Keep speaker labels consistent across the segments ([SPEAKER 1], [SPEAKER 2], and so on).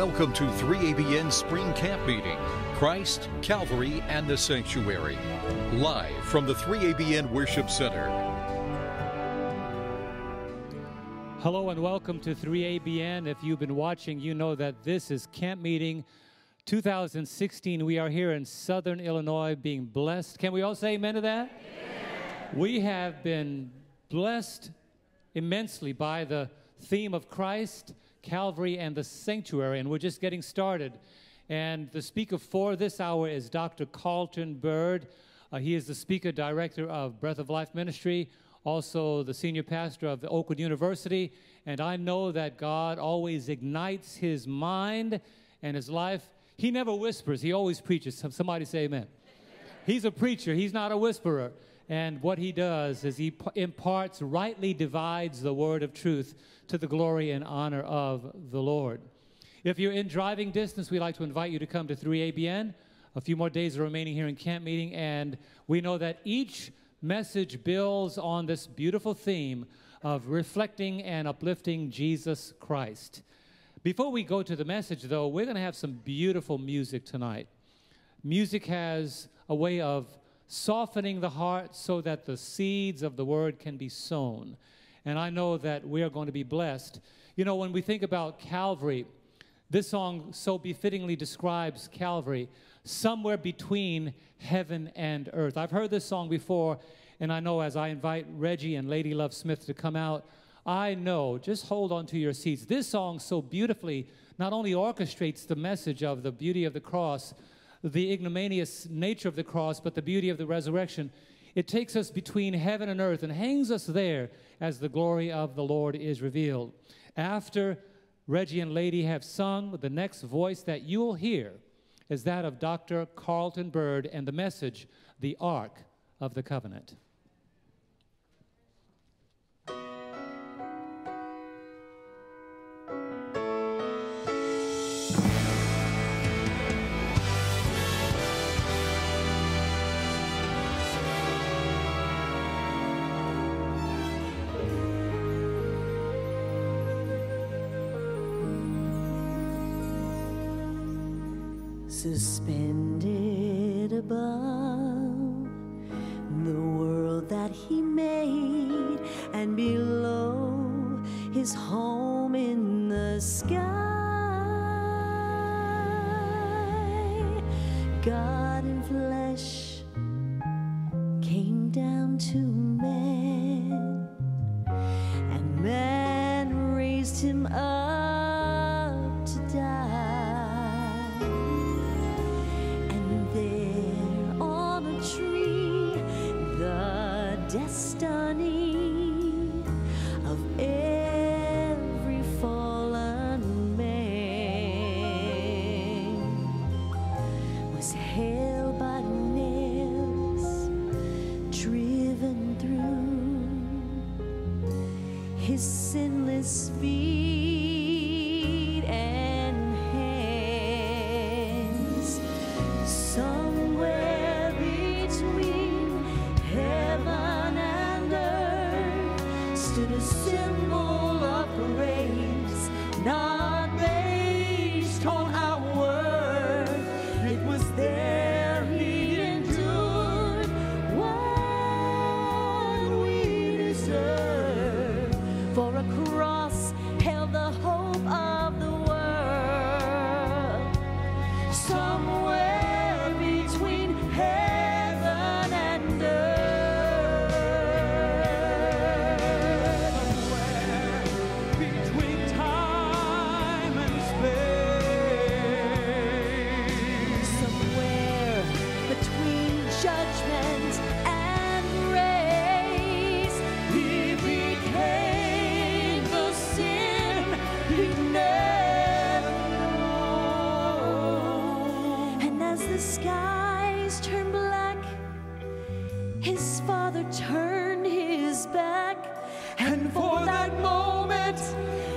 [SPEAKER 1] Welcome to 3ABN Spring Camp Meeting Christ, Calvary, and the Sanctuary. Live from the 3ABN Worship Center.
[SPEAKER 2] Hello and welcome to 3ABN. If you've been watching, you know that this is Camp Meeting 2016. We are here in Southern Illinois being blessed. Can we all say amen to that? We have been blessed immensely by the theme of Christ Calvary, and the sanctuary. And we're just getting started. And the speaker for this hour is Dr. Carlton Byrd. Uh, he is the speaker director of Breath of Life Ministry, also the senior pastor of Oakwood University. And I know that God always ignites his mind and his life. He never whispers, he always preaches. Somebody say amen. He's a preacher, he's not a whisperer. And what he does is he imparts, rightly divides the word of truth to the glory and honor of the Lord. If you're in driving distance, we'd like to invite you to come to 3ABN. A few more days are remaining here in camp meeting, and we know that each message builds on this beautiful theme of reflecting and uplifting Jesus Christ. Before we go to the message, though, we're going to have some beautiful music tonight. Music has a way of softening the heart so that the seeds of the word can be sown. And I know that we are going to be blessed. You know, when we think about Calvary, this song so befittingly describes Calvary, somewhere between heaven and earth. I've heard this song before, and I know as I invite Reggie and Lady Love Smith to come out, I know, just hold on to your seats. This song so beautifully not only orchestrates the message of the beauty of the cross, the ignominious nature of the cross, but the beauty of the resurrection. It takes us between heaven and earth and hangs us there as the glory of the Lord is revealed. After Reggie and Lady have sung, the next voice that you'll hear is that of Dr. Carlton Byrd and the message, The Ark of the Covenant.
[SPEAKER 3] Suspended above the world that he made and below his home in the sky God in flesh came down to man
[SPEAKER 4] heaven and earth to the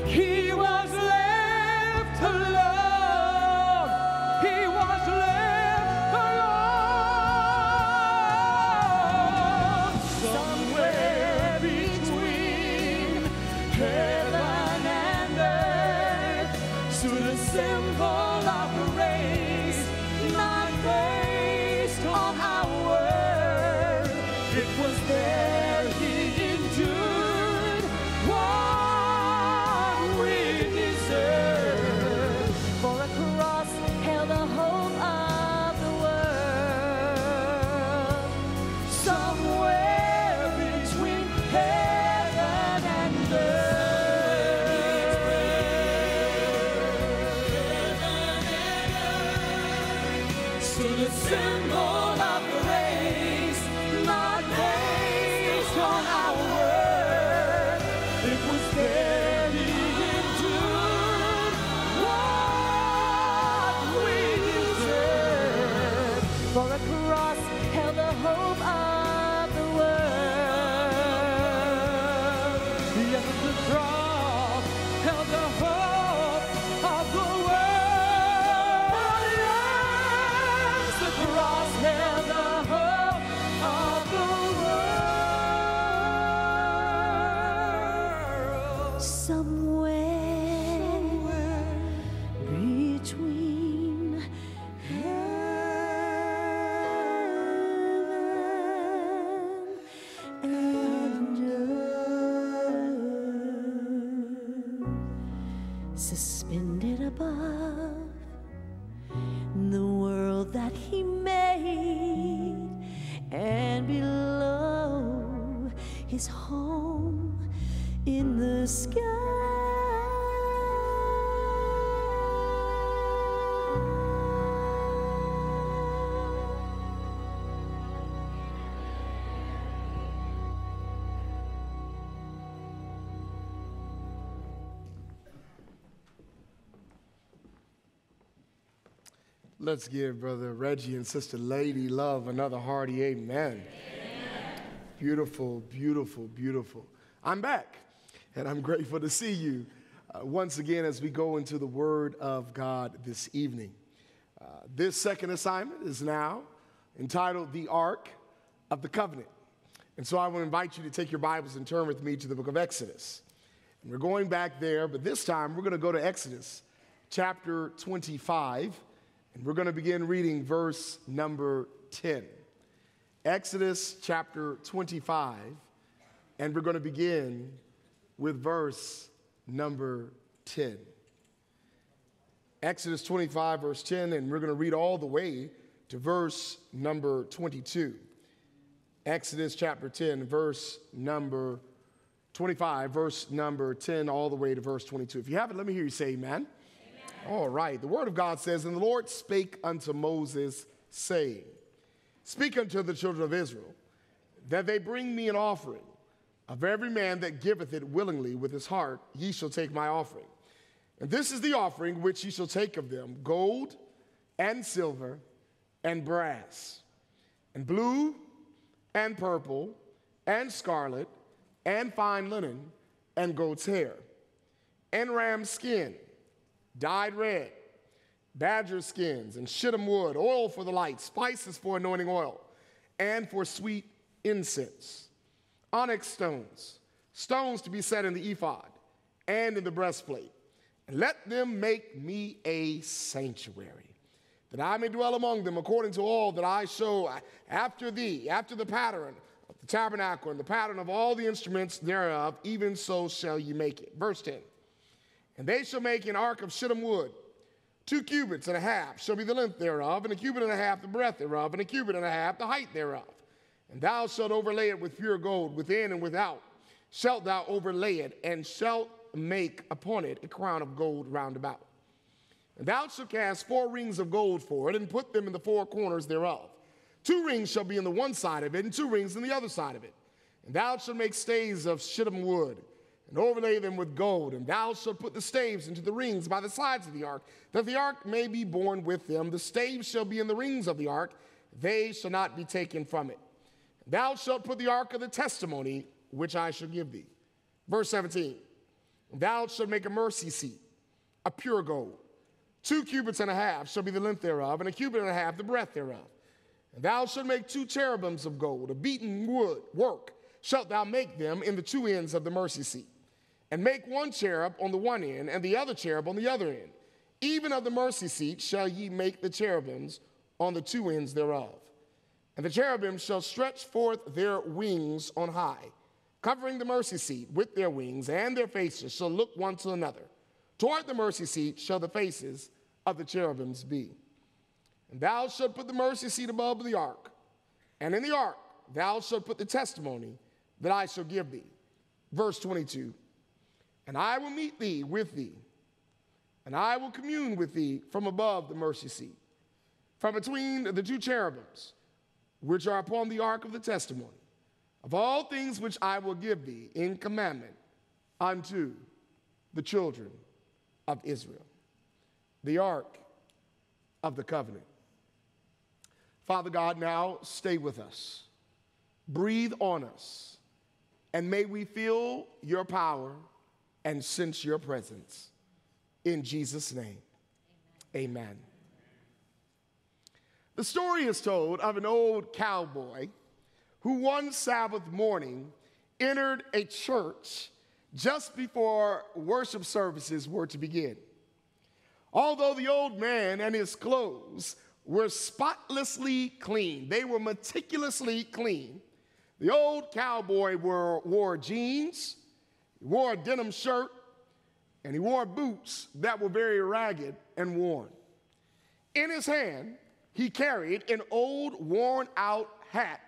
[SPEAKER 3] suspended above the world that He made, and below His home in the sky.
[SPEAKER 5] Let's give Brother Reggie and Sister Lady Love another hearty amen. Beautiful, beautiful, beautiful. I'm back, and I'm grateful to see you uh, once again as we go into the Word of God this evening. Uh, this second assignment is now entitled The Ark of the Covenant. And so I will invite you to take your Bibles and turn with me to the book of Exodus. And we're going back there, but this time we're going to go to Exodus chapter 25, and we're going to begin reading verse number 10. Exodus chapter 25, and we're going to begin with verse number 10. Exodus 25, verse 10, and we're going to read all the way to verse number 22. Exodus chapter 10, verse number 25, verse number 10, all the way to verse 22. If you have it, let me hear you say amen. All right. The word of God says, And the Lord spake unto Moses, saying, Speak unto the children of Israel, that they bring me an offering. Of every man that giveth it willingly with his heart, ye shall take my offering. And this is the offering which ye shall take of them gold and silver and brass, and blue and purple and scarlet and fine linen and goat's hair, and ram skin, dyed red, badger skins and shittim wood, oil for the light, spices for anointing oil, and for sweet incense, onyx stones, stones to be set in the ephod and in the breastplate. And let them make me a sanctuary, that I may dwell among them according to all that I show after thee, after the pattern of the tabernacle and the pattern of all the instruments thereof, even so shall ye make it. Verse 10. And they shall make an ark of shittim wood. Two cubits and a half shall be the length thereof, and a cubit and a half the breadth thereof, and a cubit and a half the height thereof. And thou shalt overlay it with pure gold, within and without. Shalt thou overlay it, and shalt make upon it a crown of gold round about. And thou shalt cast four rings of gold for it, and put them in the four corners thereof. Two rings shall be in the one side of it, and two rings in the other side of it. And thou shalt make stays of shittim wood, and overlay them with gold. And thou shalt put the staves into the rings by the sides of the ark, that the ark may be borne with them. The staves shall be in the rings of the ark, they shall not be taken from it. Thou shalt put the ark of the testimony, which I shall give thee. Verse 17 Thou shalt make a mercy seat, a pure gold. Two cubits and a half shall be the length thereof, and a cubit and a half the breadth thereof. And thou shalt make two cherubims of gold, a beaten wood work shalt thou make them in the two ends of the mercy seat. And make one cherub on the one end, and the other cherub on the other end. Even of the mercy seat shall ye make the cherubims on the two ends thereof. And the cherubim shall stretch forth their wings on high, covering the mercy seat with their wings, and their faces shall look one to another. Toward the mercy seat shall the faces of the cherubims be. And thou shalt put the mercy seat above the ark, and in the ark thou shalt put the testimony that I shall give thee. Verse 22 And I will meet thee with thee, and I will commune with thee from above the mercy seat. from between the two cherubims, which are upon the ark of the testimony, of all things which I will give thee in commandment unto the children of Israel. The ark of the covenant. Father God, now stay with us. Breathe on us. And may we feel your power and sense your presence. In Jesus' name, amen. amen. The story is told of an old cowboy who one Sabbath morning entered a church just before worship services were to begin. Although the old man and his clothes were spotlessly clean, they were meticulously clean. The old cowboy wore, wore jeans, wore a denim shirt, and he wore boots that were very ragged and worn. In his hand, he carried an old, worn out hat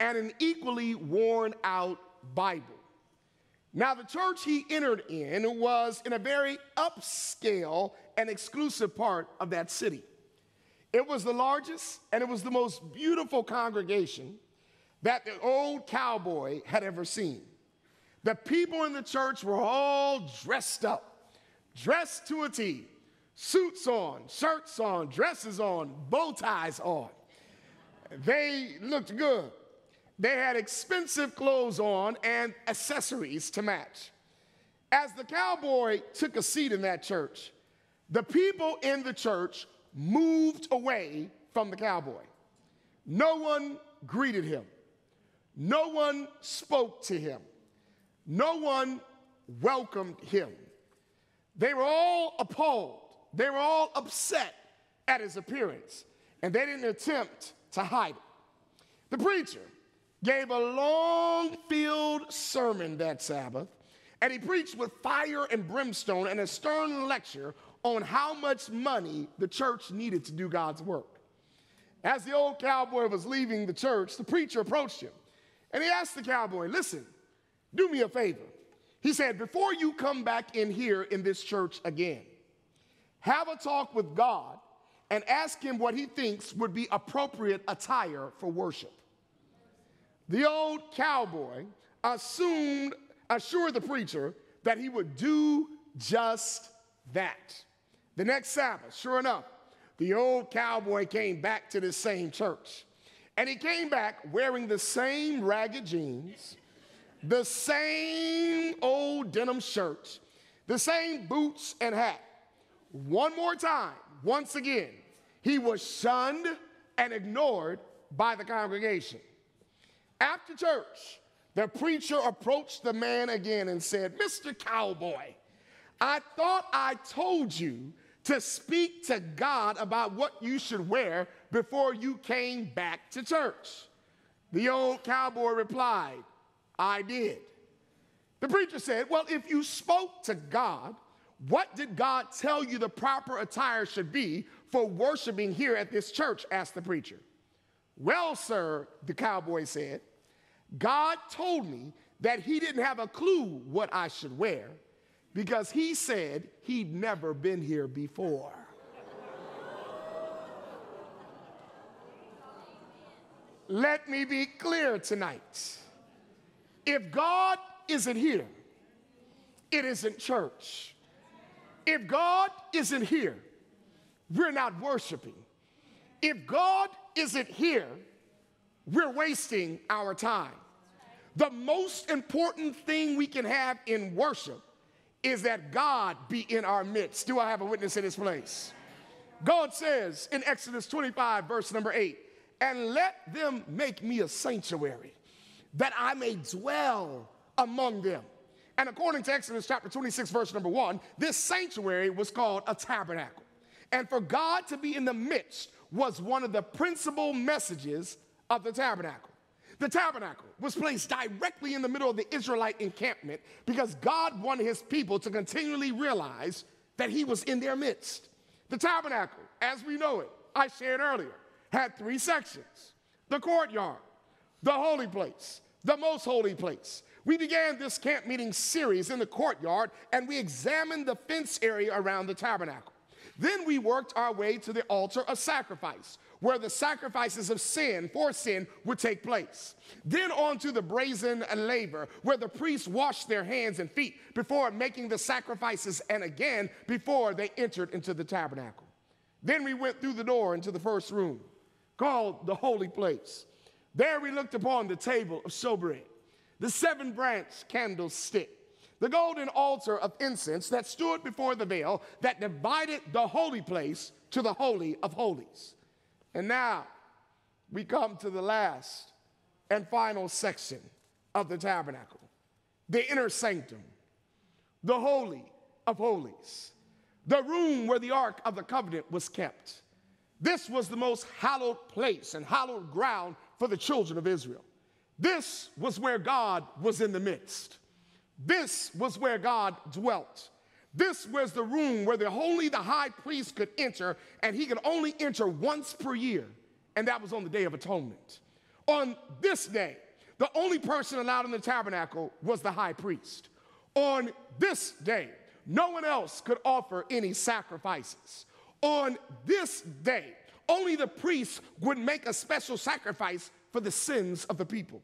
[SPEAKER 5] and an equally worn out Bible. Now, the church he entered in was in a very upscale and exclusive part of that city. It was the largest and it was the most beautiful congregation that the old cowboy had ever seen. The people in the church were all dressed up, dressed to a T, suits on, shirts on, dresses on, bow ties on. They looked good. They had expensive clothes on and accessories to match. As the cowboy took a seat in that church, the people in the church moved away from the cowboy. No one greeted him. No one spoke to him. No one welcomed him. They were all appalled. They were all upset at his appearance, and they didn't attempt to hide it. The preacher gave a long filled sermon that Sabbath, and he preached with fire and brimstone and a stern lecture on how much money the church needed to do God's work. As the old cowboy was leaving the church, the preacher approached him and he asked the cowboy, Listen, do me a favor. He said, Before you come back in here in this church again, have a talk with God and ask him what he thinks would be appropriate attire for worship. The old cowboy assumed, assured the preacher that he would do just that. The next Sabbath, sure enough, the old cowboy came back to the same church. And he came back wearing the same ragged jeans, the same old denim shirt, the same boots and hat. One more time, once again, he was shunned and ignored by the congregation. After church, the preacher approached the man again and said, Mr. Cowboy, I thought I told you to speak to God about what you should wear before you came back to church. The old cowboy replied, I did. The preacher said, Well, if you spoke to God, what did God tell you the proper attire should be for worshiping here at this church? asked the preacher. Well, sir, the cowboy said, God told me that he didn't have a clue what I should wear because he said he'd never been here before. Let me be clear tonight. If God isn't here, it isn't church. If God isn't here, we're not worshiping. If God isn't here, we're wasting our time. The most important thing we can have in worship is that God be in our midst. Do I have a witness in this place? God says in Exodus 25, verse number 8, and let them make me a sanctuary that I may dwell among them. And according to Exodus chapter 26, verse number 1, this sanctuary was called a tabernacle. And for God to be in the midst was one of the principal messages of the tabernacle. The tabernacle was placed directly in the middle of the Israelite encampment because God wanted his people to continually realize that he was in their midst. The tabernacle, as we know it, I shared earlier, had three sections the courtyard, the holy place, the most holy place. We began this camp meeting series in the courtyard and we examined the fence area around the tabernacle. Then we worked our way to the altar of sacrifice, where the sacrifices of sin for sin would take place. Then on to the brazen laver, where the priests washed their hands and feet before making the sacrifices and again before they entered into the tabernacle. Then we went through the door into the first room, called the holy place. There we looked upon the table of showbread, the seven branch candlestick the golden altar of incense that stood before the veil that divided the holy place to the Holy of Holies. And now we come to the last and final section of the tabernacle the inner sanctum, the Holy of Holies, the room where the Ark of the Covenant was kept. This was the most hallowed place and hallowed ground for the children of Israel. This was where God was in the midst. This was where God dwelt. This was the room where the only the high priest could enter, and he could only enter once per year, and that was on the Day of Atonement. On this day, the only person allowed in the tabernacle was the high priest. On this day, no one else could offer any sacrifices. On this day, only the priests would make a special sacrifice for the sins of the people.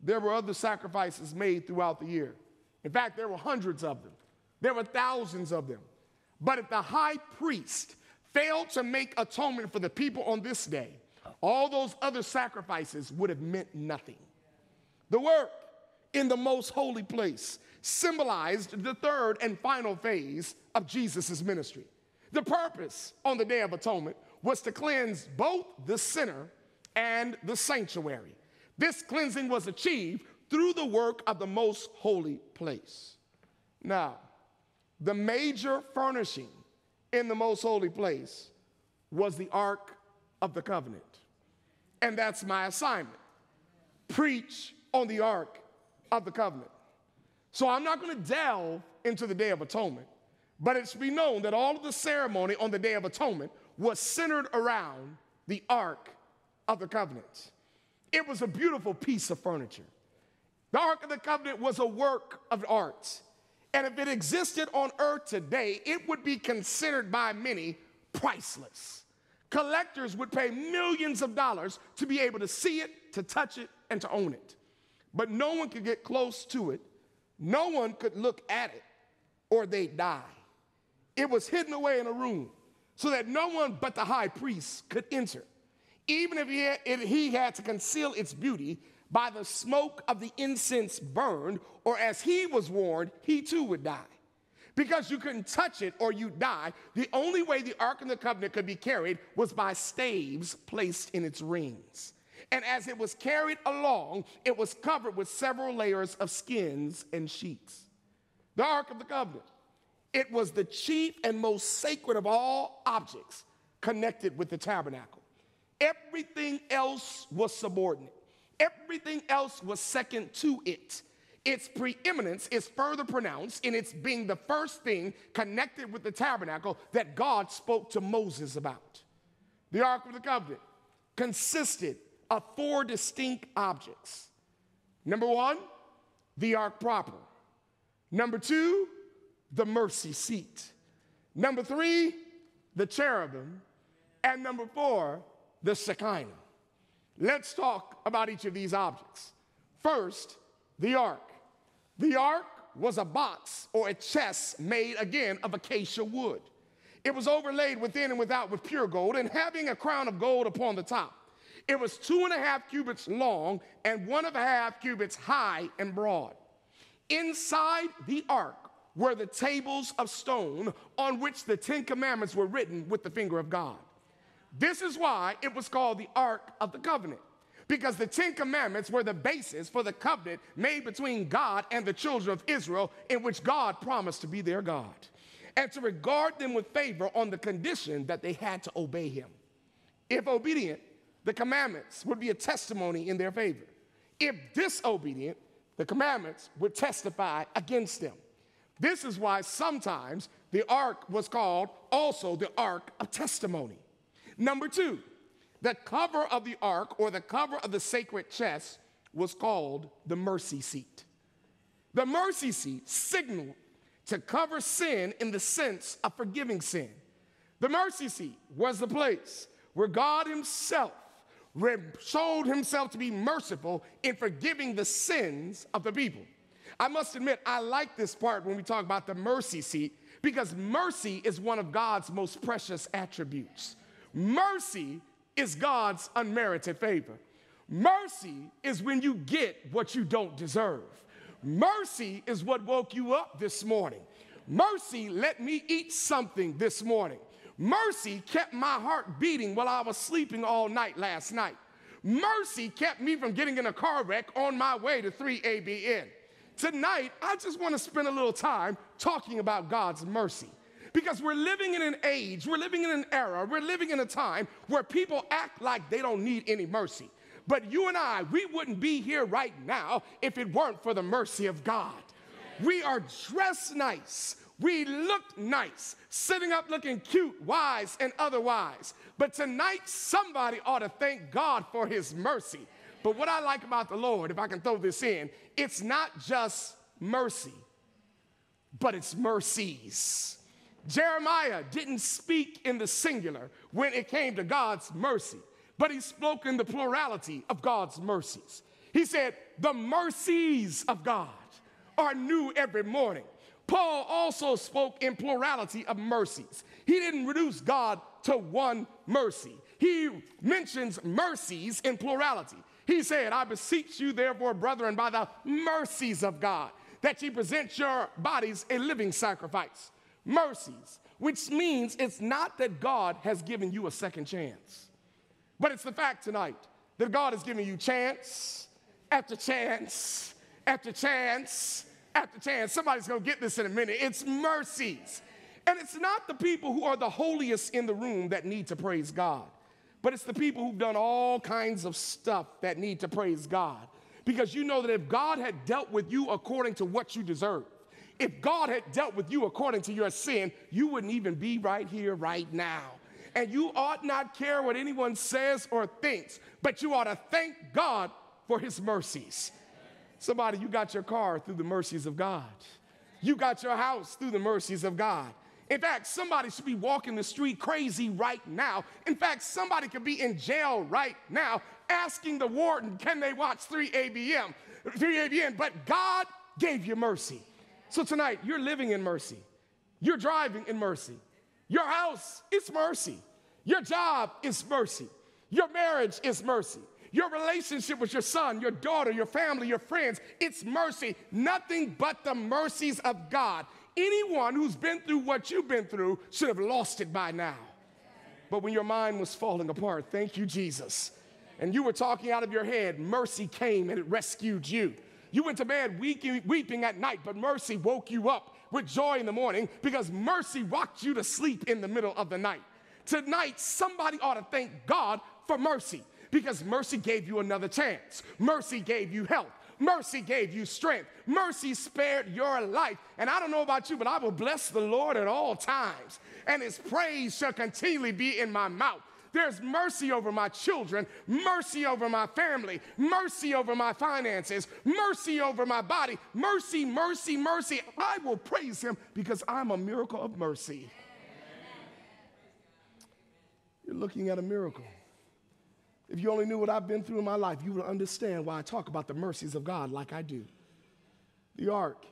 [SPEAKER 5] There were other sacrifices made throughout the year. In fact, there were hundreds of them, there were thousands of them. But if the high priest failed to make atonement for the people on this day, all those other sacrifices would have meant nothing. The work in the most holy place symbolized the third and final phase of Jesus' ministry. The purpose on the Day of Atonement was to cleanse both the sinner and the sanctuary. This cleansing was achieved through the work of the most holy place. Now, the major furnishing in the most holy place was the Ark of the Covenant. And that's my assignment preach on the Ark of the Covenant. So I'm not going to delve into the Day of Atonement, but it's be known that all of the ceremony on the Day of Atonement was centered around the Ark of the Covenant. It was a beautiful piece of furniture. The Ark of the Covenant was a work of art. And if it existed on earth today, it would be considered by many priceless. Collectors would pay millions of dollars to be able to see it, to touch it, and to own it. But no one could get close to it. No one could look at it, or they'd die. It was hidden away in a room so that no one but the high priest could enter. Even if he had, if he had to conceal its beauty, by the smoke of the incense burned, or as he was warned, he too would die. Because you couldn't touch it or you'd die, the only way the Ark of the Covenant could be carried was by staves placed in its rings. And as it was carried along, it was covered with several layers of skins and sheets. The Ark of the Covenant, it was the chief and most sacred of all objects connected with the tabernacle. Everything else was subordinate. Everything else was second to it. Its preeminence is further pronounced in its being the first thing connected with the tabernacle that God spoke to Moses about. The Ark of the Covenant consisted of four distinct objects. Number one, the ark proper. Number two, the mercy seat. Number three, the cherubim. And number four, the Shekinah. Let's talk about each of these objects. First, the ark. The ark was a box or a chest made again of acacia wood. It was overlaid within and without with pure gold and having a crown of gold upon the top. It was two and a half cubits long and one and a half cubits high and broad. Inside the ark were the tables of stone on which the Ten Commandments were written with the finger of God. This is why it was called the Ark of the Covenant. Because the Ten Commandments were the basis for the covenant made between God and the children of Israel, in which God promised to be their God and to regard them with favor on the condition that they had to obey Him. If obedient, the commandments would be a testimony in their favor. If disobedient, the commandments would testify against them. This is why sometimes the ark was called also the ark of testimony. Number two, the cover of the ark or the cover of the sacred chest was called the mercy seat. The mercy seat signaled to cover sin in the sense of forgiving sin. The mercy seat was the place where God Himself showed Himself to be merciful in forgiving the sins of the people. I must admit, I like this part when we talk about the mercy seat because mercy is one of God's most precious attributes. Mercy is God's unmerited favor. Mercy is when you get what you don't deserve. Mercy is what woke you up this morning. Mercy let me eat something this morning. Mercy kept my heart beating while I was sleeping all night last night. Mercy kept me from getting in a car wreck on my way to 3ABN. Tonight, I just want to spend a little time talking about God's mercy. Because we're living in an age, we're living in an era, we're living in a time where people act like they don't need any mercy. But you and I, we wouldn't be here right now if it weren't for the mercy of God. We are dressed nice. We look nice, sitting up looking cute, wise, and otherwise. But tonight, somebody ought to thank God for his mercy. But what I like about the Lord, if I can throw this in, it's not just mercy, but it's mercies. Jeremiah didn't speak in the singular when it came to God's mercy, but he spoke in the plurality of God's mercies. He said, The mercies of God are new every morning. Paul also spoke in plurality of mercies. He didn't reduce God to one mercy. He mentions mercies in plurality. He said, I beseech you, therefore, brethren, by the mercies of God, that ye present your bodies a living sacrifice. Mercies, which means it's not that God has given you a second chance, but it's the fact tonight that God has given you chance after chance after chance after chance. Somebody's gonna get this in a minute. It's mercies. And it's not the people who are the holiest in the room that need to praise God, but it's the people who've done all kinds of stuff that need to praise God. Because you know that if God had dealt with you according to what you deserve, if God had dealt with you according to your sin, you wouldn't even be right here, right now. And you ought not care what anyone says or thinks, but you ought to thank God for his mercies. Somebody, you got your car through the mercies of God. You got your house through the mercies of God. In fact, somebody should be walking the street crazy right now. In fact, somebody could be in jail right now asking the warden, can they watch 3 ABM? 3 ABN, but God gave you mercy. So tonight, you're living in mercy. You're driving in mercy. Your house is mercy. Your job is mercy. Your marriage is mercy. Your relationship with your son, your daughter, your family, your friends, it's mercy. Nothing but the mercies of God. Anyone who's been through what you've been through should have lost it by now. But when your mind was falling apart, thank you, Jesus. And you were talking out of your head, mercy came and it rescued you. You went to bed weeping at night, but mercy woke you up with joy in the morning because mercy rocked you to sleep in the middle of the night. Tonight, somebody ought to thank God for mercy because mercy gave you another chance. Mercy gave you help. Mercy gave you strength. Mercy spared your life. And I don't know about you, but I will bless the Lord at all times, and his praise shall continually be in my mouth. There's mercy over my children, mercy over my family, mercy over my finances, mercy over my body. Mercy, mercy, mercy. I will praise him because I'm a miracle of mercy. You're looking at a miracle. If you only knew what I've been through in my life, you would understand why I talk about the mercies of God like I do. The ark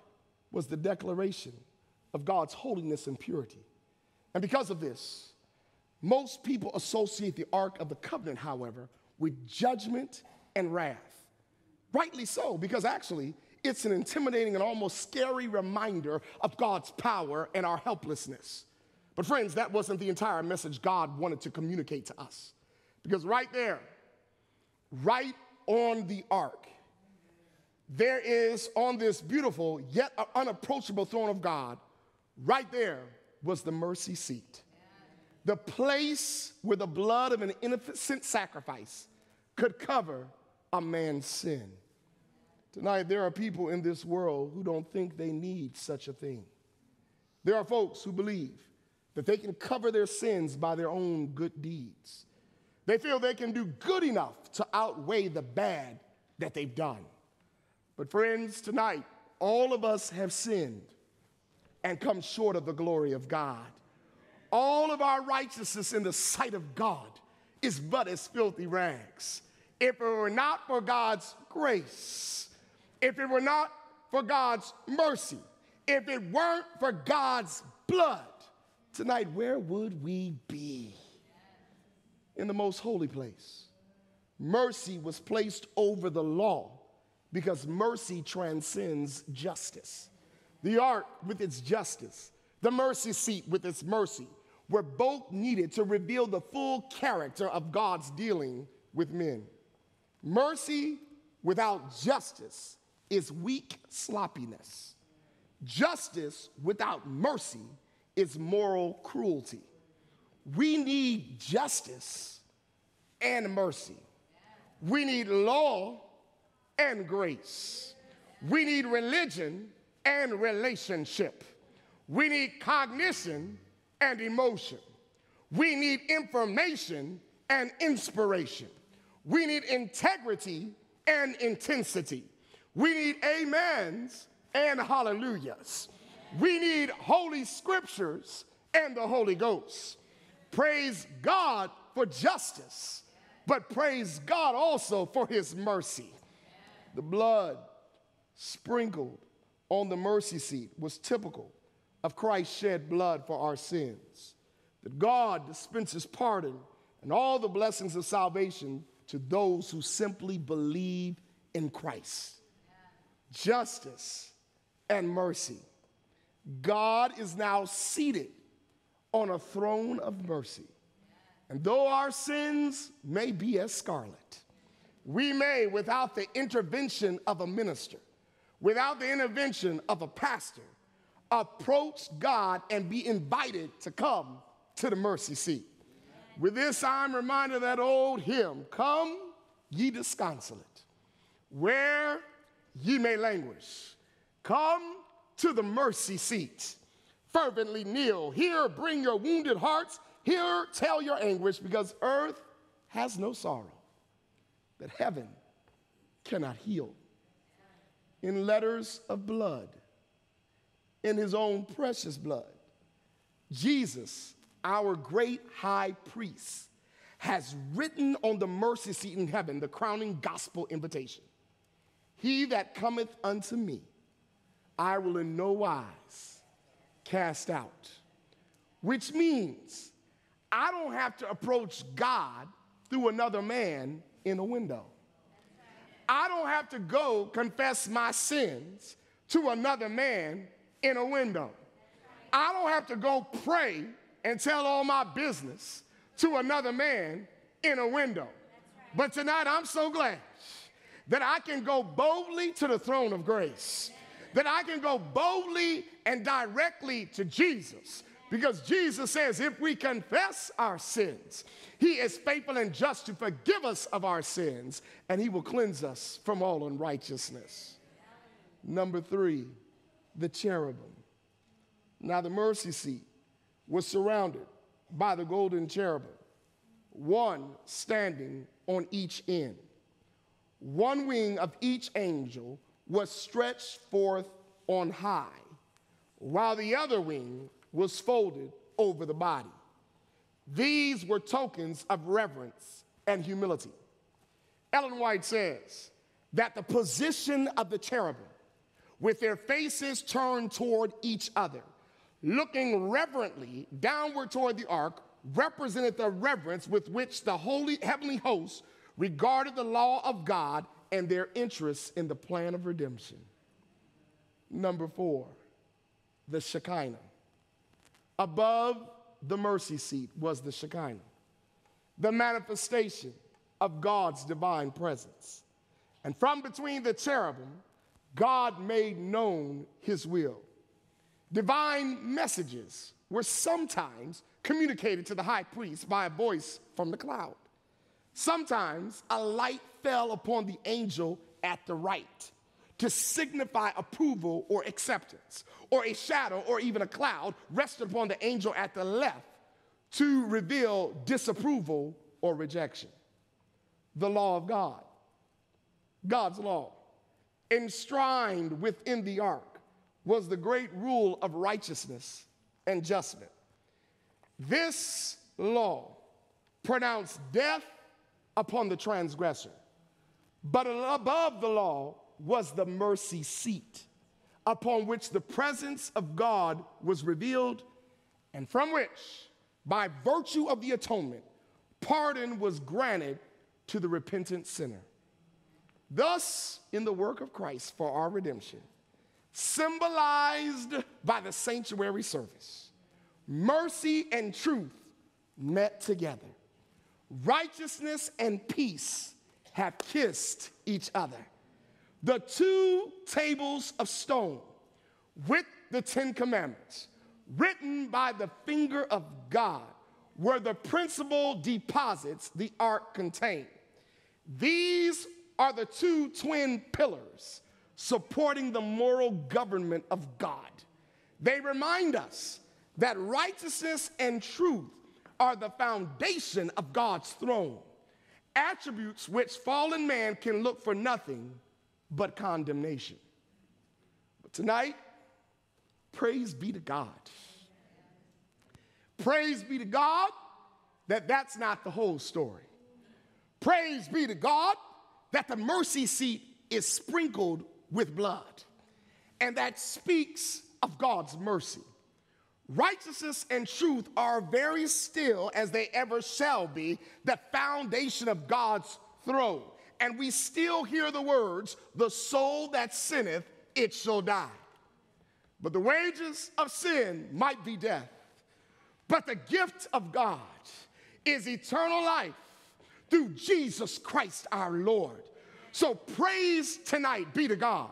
[SPEAKER 5] was the declaration of God's holiness and purity. And because of this, most people associate the Ark of the Covenant, however, with judgment and wrath. Rightly so, because actually, it's an intimidating and almost scary reminder of God's power and our helplessness. But, friends, that wasn't the entire message God wanted to communicate to us. Because right there, right on the ark, there is on this beautiful yet unapproachable throne of God, right there was the mercy seat. The place where the blood of an innocent sacrifice could cover a man's sin. Tonight, there are people in this world who don't think they need such a thing. There are folks who believe that they can cover their sins by their own good deeds. They feel they can do good enough to outweigh the bad that they've done. But, friends, tonight, all of us have sinned and come short of the glory of God. all of our righteousness in the sight of God is but as filthy rags. If it were not for God's grace, if it were not for God's mercy, if it weren't for God's blood, tonight, where would we be? In the most holy place. Mercy was placed over the law because mercy transcends justice. The ark with its justice, the mercy seat with its mercy, were both needed to reveal the full character of God's dealing with men. Mercy without justice is weak sloppiness. Justice without mercy is moral cruelty. We need justice and mercy. We need law and grace. We need religion and relationship. We need cognition and emotion. We need information and inspiration. We need integrity and intensity. We need amens and hallelujahs. We need holy scriptures and the Holy Ghost. Praise God for justice, but praise God also for his mercy. The blood sprinkled on the mercy seat was typical of Christ's shed blood for our sins. That God dispenses pardon and all the blessings of salvation to those who simply believe in Christ. Justice and mercy. God is now seated on a throne of mercy. And though our sins may be as scarlet, we may, without the intervention of a minister, without the intervention of a pastor, approach God and be invited to come to the mercy seat. With this, I'm reminded of that old hymn Come, ye disconsolate, where ye may languish. Come to the mercy seat. Fervently kneel. Here, bring your wounded hearts. Here, tell your anguish, because earth has no sorrow that heaven cannot heal. In letters of blood, in his own precious blood, Jesus, our great high priest, has written on the mercy seat in heaven the crowning gospel invitation He that cometh unto me, I will in no wise cast out. Which means I don't have to approach God through another man in a window. I don't have to go confess my sins to another man in a window. I don't have to go pray and tell all my business to another man in a window. But tonight I'm so glad that I can go boldly to the throne of grace, that I can go boldly and directly to Jesus. Because Jesus says, if we confess our sins, he is faithful and just to forgive us of our sins, and he will cleanse us from all unrighteousness. Number three, the cherubim. Now, the mercy seat was surrounded by the golden cherubim, one standing on each end. One wing of each angel was stretched forth on high, while the other wing was folded over the body. These were tokens of reverence and humility. Ellen White says that the position of the cherubim with their faces turned toward each other, looking reverently downward toward the ark, represented the reverence with which the holy heavenly hosts regarded the law of God and their interests in the plan of redemption. Number four, the Shekinah. Above the mercy seat was the Shekinah, the manifestation of God's divine presence. And from between the cherubim, God made known his will. Divine messages were sometimes communicated to the high priest by a voice from the cloud. Sometimes a light fell upon the angel at the right to signify approval or acceptance, or a shadow or even a cloud rested upon the angel at the left to reveal disapproval or rejection. The law of God, God's law enshrined within the ark was the great rule of righteousness and judgment. This law pronounced death upon the transgressor. But above the law was the mercy seat, upon which the presence of God was revealed, and from which, by virtue of the atonement, pardon was granted to the repentant sinner. Thus, in the work of Christ for our redemption, symbolized by the sanctuary service, mercy and truth met together. Righteousness and peace have kissed each other. The two tables of stone with the Ten Commandments, written by the finger of God, were the principal deposits the ark contained. These are the two twin pillars supporting the moral government of God. They remind us that righteousness and truth are the foundation of God's throne, attributes which fallen man can look for nothing but condemnation. But tonight, praise be to God. Praise be to God that that's not the whole story. Praise be to God that the mercy seat is sprinkled with blood. And that speaks of God's mercy. Righteousness and truth are very still, as they ever shall be, the foundation of God's throne. And we still hear the words, the soul that sinneth, it shall die. But the wages of sin might be death. But the gift of God is eternal life through Jesus Christ our Lord. So praise tonight be to God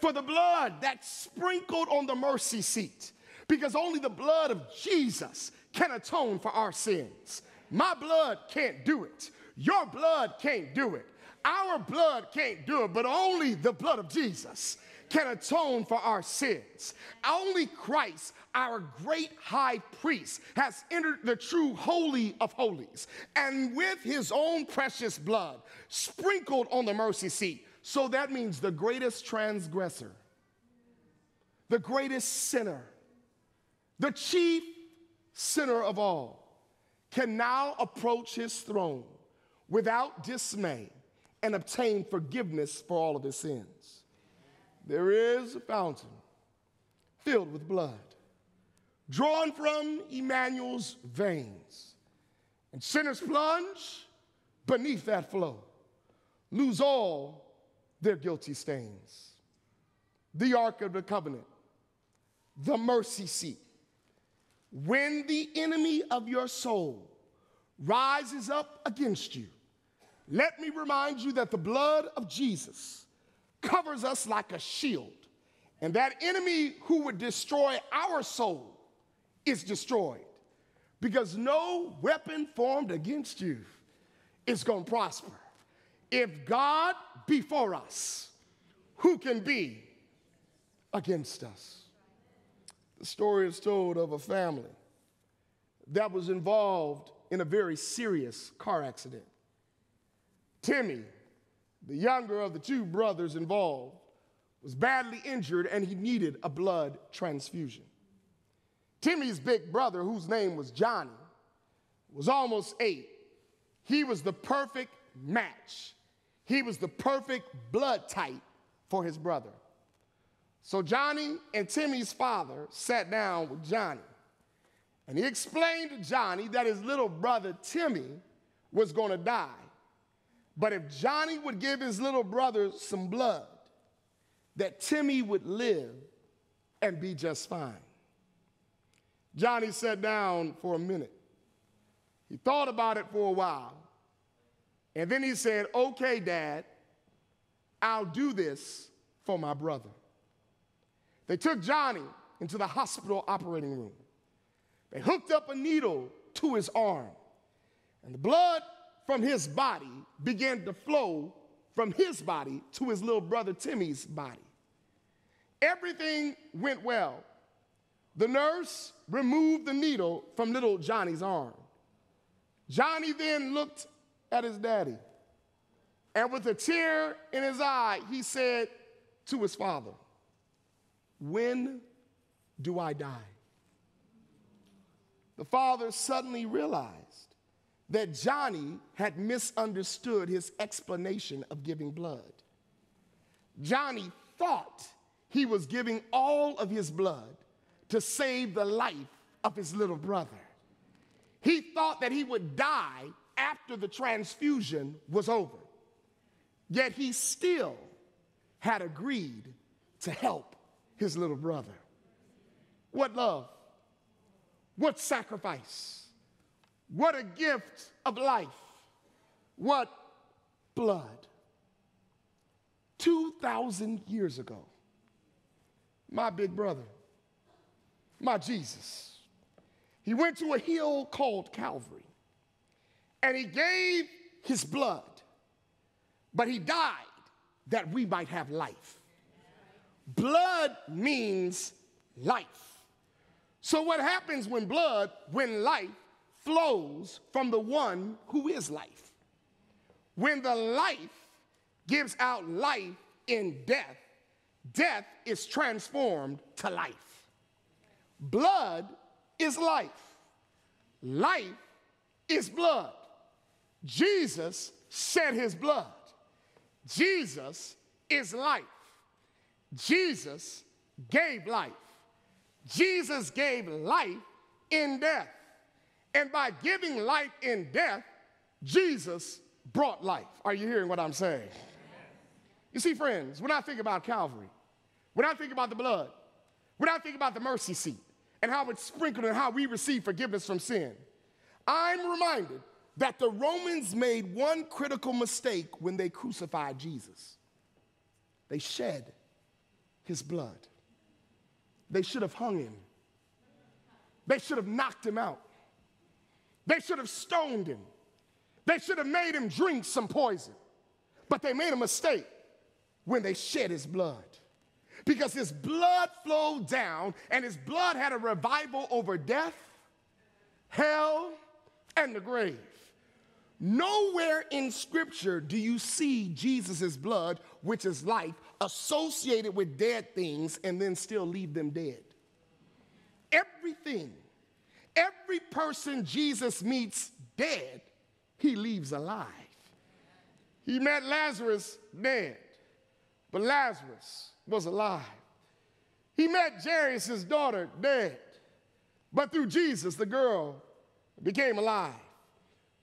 [SPEAKER 5] for the blood that sprinkled on the mercy seat, because only the blood of Jesus can atone for our sins. My blood can't do it. Your blood can't do it. Our blood can't do it, but only the blood of Jesus can atone for our sins. Only Christ, our great high priest, has entered the true holy of holies and with his own precious blood sprinkled on the mercy seat. So that means the greatest transgressor, the greatest sinner, the chief sinner of all can now approach his throne without dismay and obtain forgiveness for all of his sins there is a fountain filled with blood, drawn from Emmanuel's veins. And sinners plunge beneath that flow, lose all their guilty stains. The Ark of the Covenant, the mercy seat. When the enemy of your soul rises up against you, let me remind you that the blood of Jesus covers us like a shield. And that enemy who would destroy our soul is destroyed because no weapon formed against you is going to prosper. If God be for us, who can be against us? The story is told of a family that was involved in a very serious car accident. Timmy the younger of the two brothers involved, was badly injured and he needed a blood transfusion. Timmy's big brother, whose name was Johnny, was almost eight. He was the perfect match. He was the perfect blood type for his brother. So Johnny and Timmy's father sat down with Johnny and he explained to Johnny that his little brother Timmy was going to die but if Johnny would give his little brother some blood, that Timmy would live and be just fine. Johnny sat down for a minute. He thought about it for a while. And then he said, Okay, Dad, I'll do this for my brother. They took Johnny into the hospital operating room. They hooked up a needle to his arm, and the blood from his body began to flow from his body to his little brother Timmy's body. Everything went well. The nurse removed the needle from little Johnny's arm. Johnny then looked at his daddy, and with a tear in his eye, he said to his father, When do I die? the father suddenly realized that Johnny had misunderstood his explanation of giving blood. Johnny thought he was giving all of his blood to save the life of his little brother. He thought that he would die after the transfusion was over. Yet he still had agreed to help his little brother. What love! What sacrifice! What a gift of life! What blood! 2,000 years ago, my big brother, my Jesus, he went to a hill called Calvary and he gave his blood, but he died that we might have life. Blood means life. So, what happens when blood, when life flows from the one who is life? When the life gives out life in death, death is transformed to life. Blood is life, life is blood. Jesus shed his blood. Jesus is life. Jesus gave life. Jesus gave life in death. And by giving life in death, Jesus brought life. Are you hearing what I'm saying? You see, friends, when I think about Calvary, when I think about the blood, when I think about the mercy seat and how it's sprinkled and how we receive forgiveness from sin, I'm reminded that the Romans made one critical mistake when they crucified Jesus. They shed his blood. They should have hung him. They should have knocked him out. They should have stoned him. They should have made him drink some poison. But they made a mistake when they shed his blood. Because his blood flowed down and his blood had a revival over death, hell, and the grave. Nowhere in scripture do you see Jesus' blood, which is life, associated with dead things and then still leave them dead. Everything, every person Jesus meets dead, he leaves alive. He met Lazarus dead, but Lazarus was alive. He met Jairus' daughter dead, but through Jesus, the girl became alive.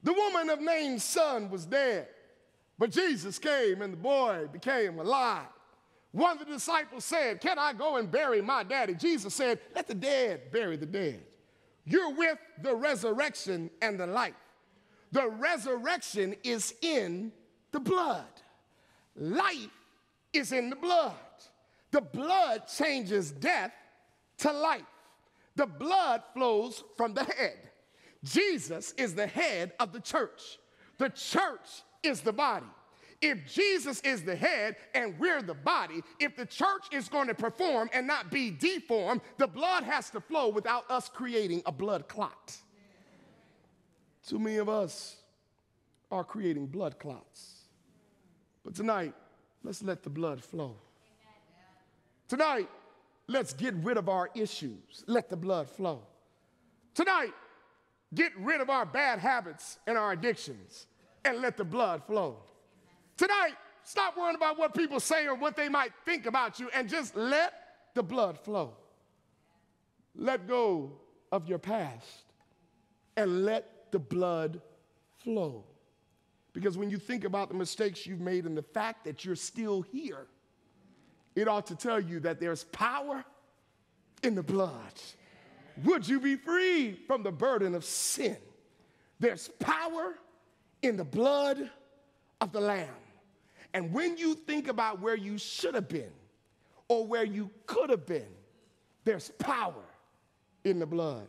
[SPEAKER 5] The woman of Nain's son was dead, but Jesus came and the boy became alive. One of the disciples said, Can I go and bury my daddy? Jesus said, Let the dead bury the dead. You're with the resurrection and the life. The resurrection is in the blood, life is in the blood. The blood changes death to life. The blood flows from the head. Jesus is the head of the church. The church is the body. If Jesus is the head and we're the body, if the church is going to perform and not be deformed, the blood has to flow without us creating a blood clot. Too many of us are creating blood clots. But tonight, let's let the blood flow. Tonight, let's get rid of our issues. Let the blood flow. Tonight, get rid of our bad habits and our addictions and let the blood flow. Tonight, stop worrying about what people say or what they might think about you and just let the blood flow. Let go of your past and let the blood flow. Because when you think about the mistakes you've made and the fact that you're still here, it ought to tell you that there's power in the blood. Would you be free from the burden of sin? There's power in the blood of the Lamb. And when you think about where you should have been or where you could have been, there's power in the blood.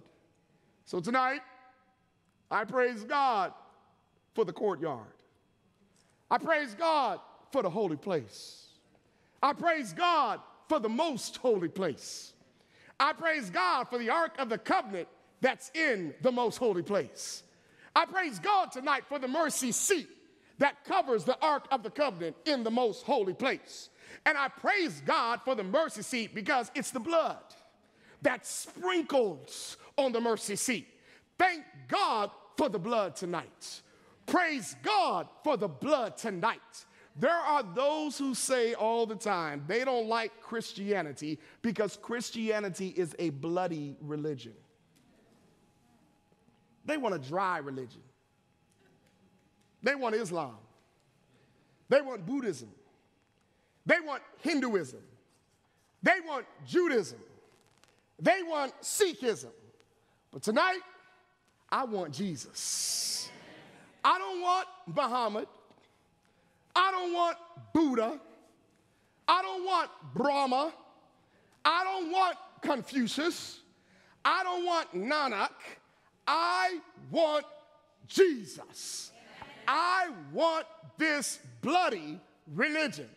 [SPEAKER 5] So tonight, I praise God for the courtyard. I praise God for the holy place. I praise God for the most holy place. I praise God for the Ark of the Covenant that's in the most holy place. I praise God tonight for the mercy seat that covers the Ark of the Covenant in the most holy place. And I praise God for the mercy seat because it's the blood that sprinkles on the mercy seat Thank God for the blood tonight. Praise God for the blood tonight. There are those who say all the time they don't like Christianity because Christianity is a bloody religion. They want a dry religion. They want Islam. They want Buddhism. They want Hinduism. They want Judaism. They want Sikhism. But tonight, I want Jesus. I don't want Muhammad. I don't want Buddha. I don't want Brahma. I don't want Confucius. I don't want Nanak. I want Jesus. I want this bloody religion.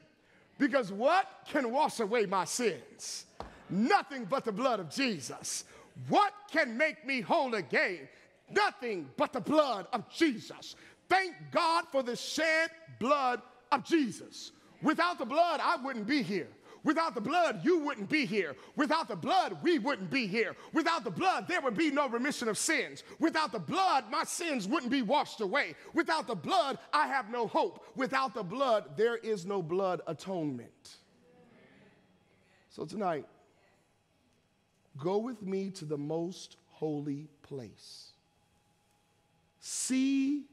[SPEAKER 5] Because what can wash away my sins? Nothing but the blood of Jesus. What can make me whole again? Nothing but the blood of Jesus. Thank God for the shed blood of Jesus. Without the blood, I wouldn't be here. Without the blood, you wouldn't be here. Without the blood, we wouldn't be here. Without the blood, there would be no remission of sins. Without the blood, my sins wouldn't be washed away. Without the blood, I have no hope. Without the blood, there is no blood atonement. So tonight, go with me to the most holy place. See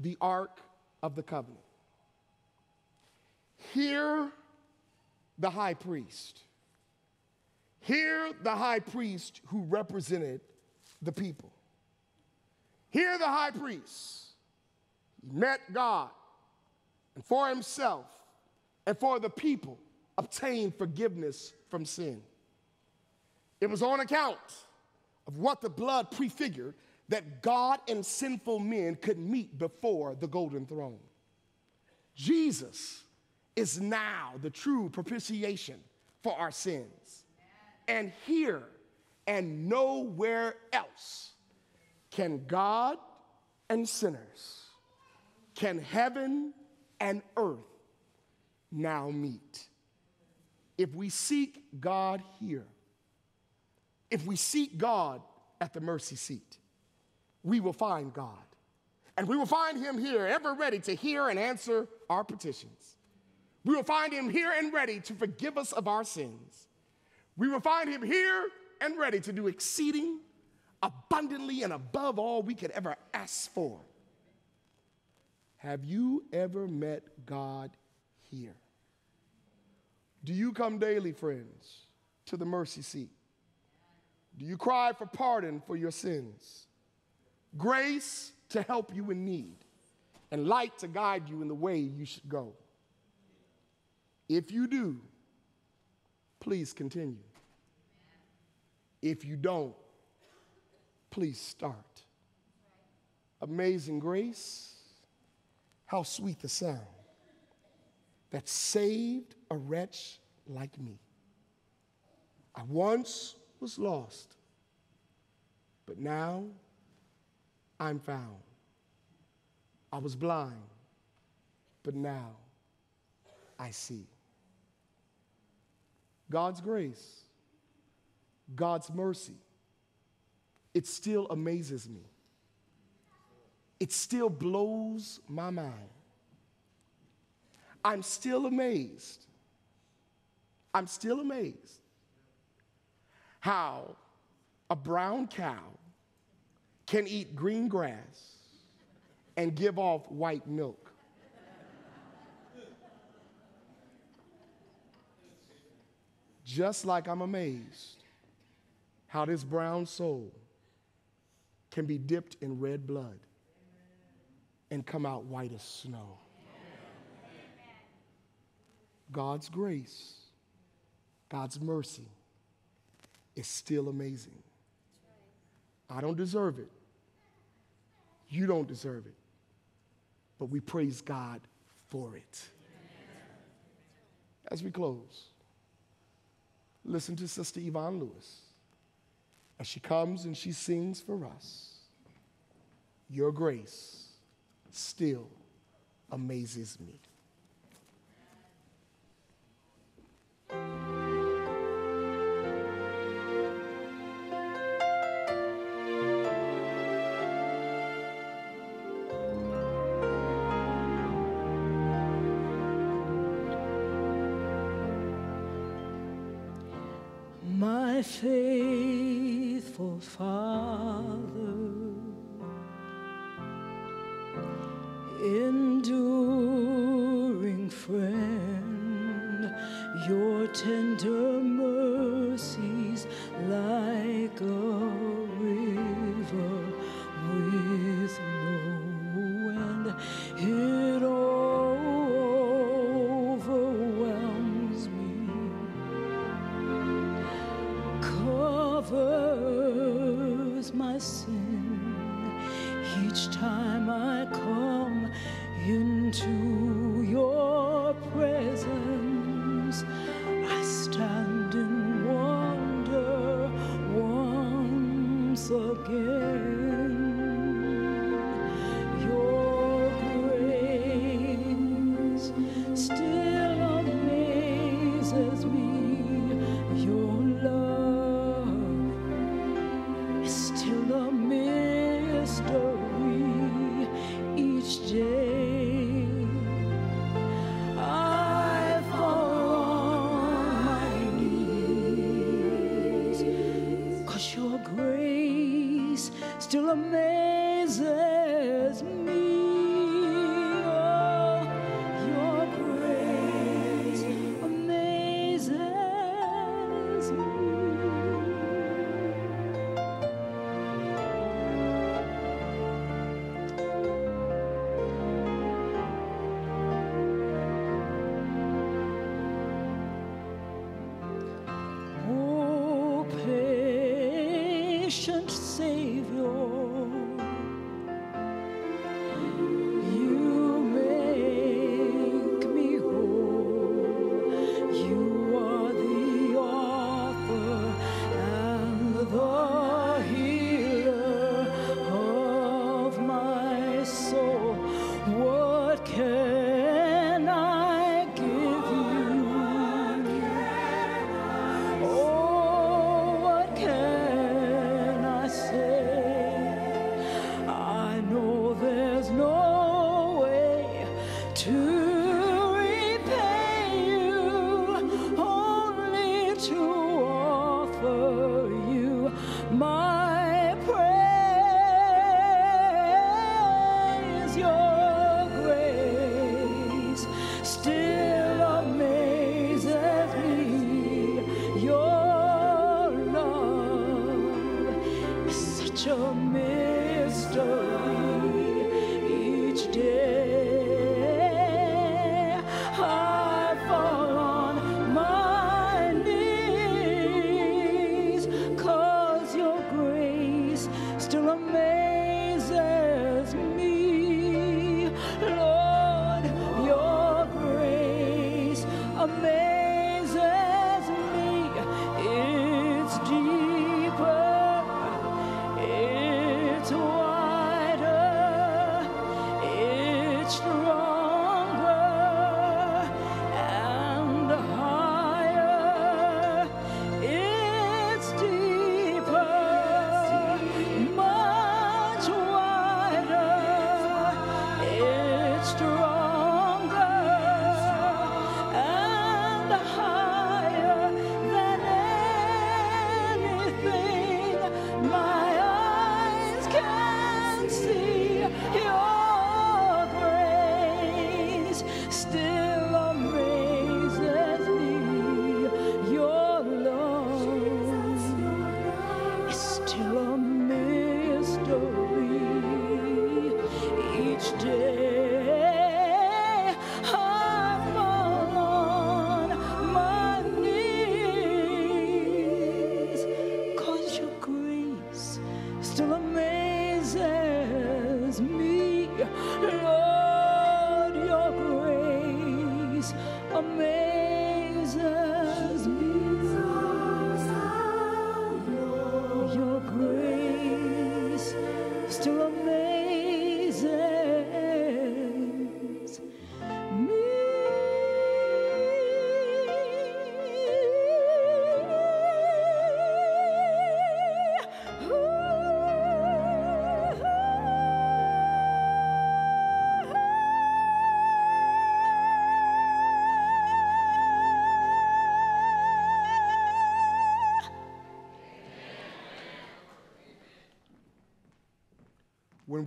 [SPEAKER 5] the Ark of the Covenant. Hear the high priest. Hear the high priest who represented the people. Hear the high priest. He met God and for himself and for the people obtained forgiveness from sin. It was on account of what the blood prefigured that God and sinful men could meet before the golden throne. Jesus is now the true propitiation for our sins. And here and nowhere else can God and sinners, can heaven and earth now meet. If we seek God here, if we seek God at the mercy seat, we will find God. And we will find him here, ever ready to hear and answer our petitions. We will find him here and ready to forgive us of our sins. We will find him here and ready to do exceeding abundantly and above all we could ever ask for. Have you ever met God here? Do you come daily, friends, to the mercy seat? Do you cry for pardon for your sins? Grace to help you in need, and light to guide you in the way you should go. If you do, please continue. If you don't, please start. Amazing grace, how sweet the sound that saved a wretch like me. I once was lost, but now I'm found. I was blind, but now I see. God's grace, God's mercy, it still amazes me. It still blows my mind. I'm still amazed. I'm still amazed how a brown cow can eat green grass and give off white milk. Just like I'm amazed how this brown soul can be dipped in red blood and come out white as snow. God's grace, God's mercy is still amazing. I don't deserve it. You don't deserve it. But we praise God for it. As we close, listen to Sister Yvonne Lewis as she comes and she sings for us. Your grace still amazes me.
[SPEAKER 3] Into your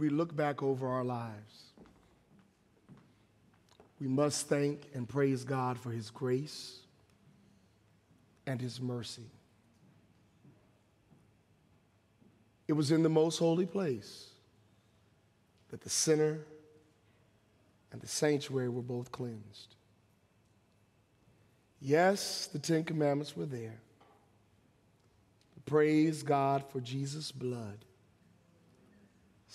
[SPEAKER 5] we look back over our lives, we must thank and praise God for His grace and His mercy. It was in the most holy place that the sinner and the sanctuary were both cleansed. Yes, the Ten Commandments were there. Praise God for Jesus' blood,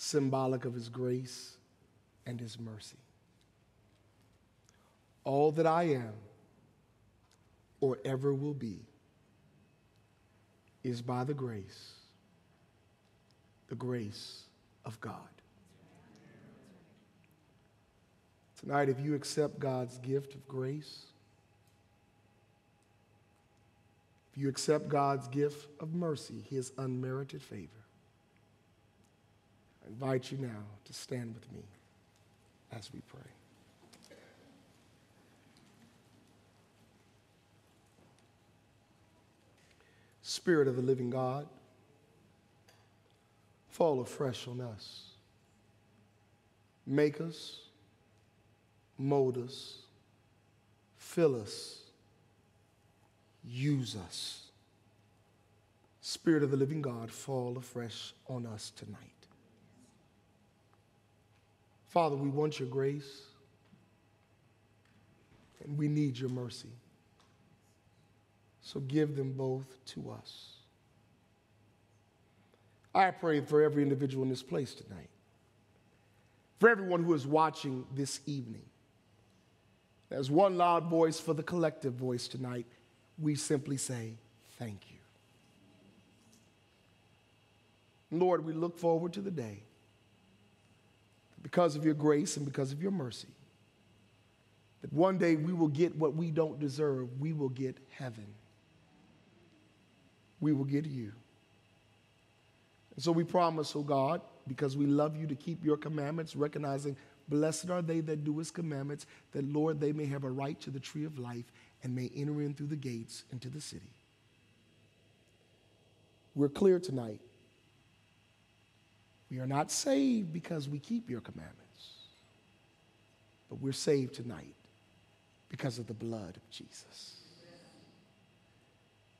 [SPEAKER 5] symbolic of his grace and his mercy. All that I am or ever will be is by the grace, the grace of God. Tonight, if you accept God's gift of grace, if you accept God's gift of mercy, his unmerited favor, I invite you now to stand with me as we pray. Spirit of the living God, fall afresh on us. Make us, mold us, fill us, use us. Spirit of the living God, fall afresh on us tonight. Father, we want your grace and we need your mercy. So give them both to us. I pray for every individual in this place tonight, for everyone who is watching this evening. As one loud voice for the collective voice tonight, we simply say, Thank you. Lord, we look forward to the day because of your grace and because of your mercy that one day we will get what we don't deserve. We will get heaven. We will get you. And so we promise, oh God, because we love you to keep your commandments, recognizing blessed are they that do his commandments, that Lord, they may have a right to the tree of life and may enter in through the gates into the city. We're clear tonight. We are not saved because we keep your commandments, but we're saved tonight because of the blood of Jesus.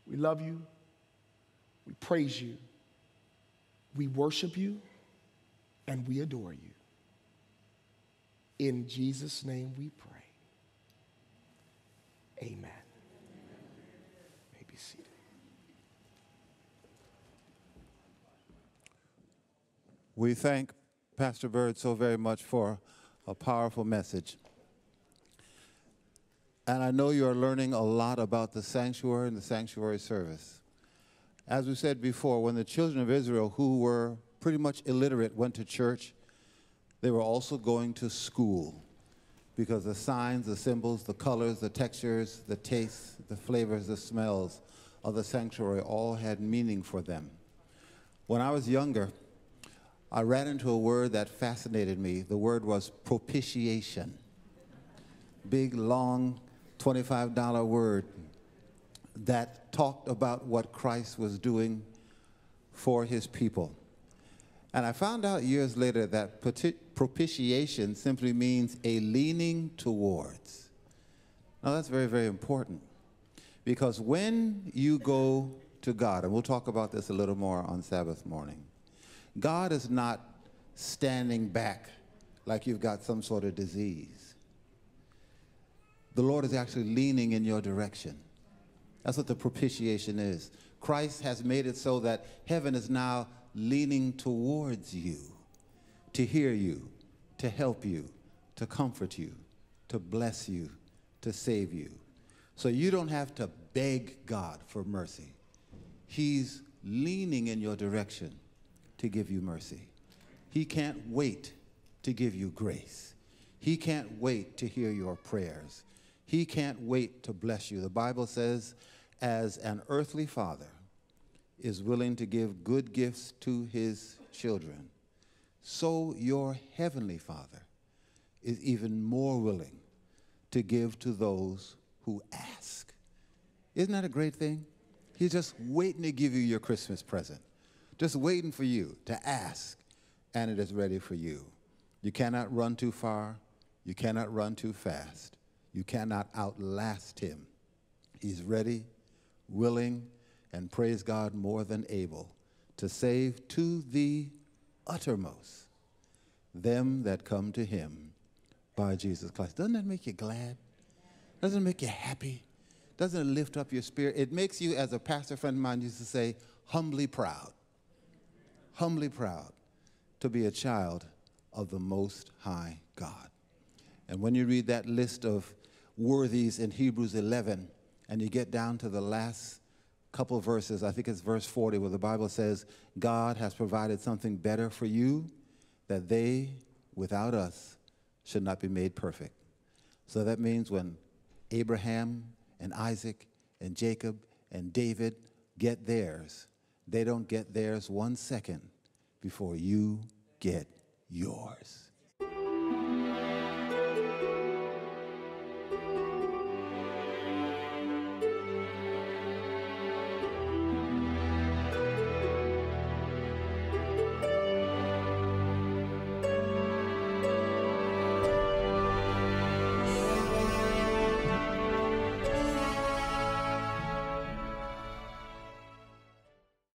[SPEAKER 5] We love you. We praise you. We worship you and we adore you. In Jesus' name we pray. Amen. May be seated.
[SPEAKER 6] We thank Pastor Byrd so very much for a powerful message. And I know you're learning a lot about the sanctuary and the sanctuary service. As we said before, when the children of Israel, who were pretty much illiterate, went to church, they were also going to school because the signs, the symbols, the colors, the textures, the tastes, the flavors, the smells of the sanctuary all had meaning for them. When I was younger, I ran into a word that fascinated me. The word was propitiation. Big, long, $25 word that talked about what Christ was doing for his people. And I found out years later that propitiation simply means a leaning towards. Now, that's very, very important because when you go to God, and we'll talk about this a little more on Sabbath morning, God is not standing back like you've got some sort of disease. The Lord is actually leaning in your direction. That's what the propitiation is. Christ has made it so that heaven is now leaning towards you to hear you, to help you, to comfort you, to bless you, to save you. So you don't have to beg God for mercy. He's leaning in your direction to give you mercy. He can't wait to give you grace. He can't wait to hear your prayers. He can't wait to bless you. The Bible says, as an earthly father is willing to give good gifts to his children, so your heavenly father is even more willing to give to those who ask. Isn't that a great thing? He's just waiting to give you your Christmas present, just waiting for you to ask and it is ready for you. You cannot run too far. You cannot run too fast. You cannot outlast him. He's ready, willing, and praise God, more than able to save to the uttermost them that come to him by Jesus Christ. Doesn't that make you glad? Doesn't it make you happy? Doesn't it lift up your spirit? It makes you, as a pastor friend of mine used to say, humbly proud. Humbly proud to be a child of the Most High God. And when you read that list of worthies in Hebrews 11, and you get down to the last couple verses, I think it's verse 40, where the Bible says, God has provided something better for you, that they, without us, should not be made perfect. So that means when Abraham and Isaac and Jacob and David get theirs, they don't get theirs one second before you get yours.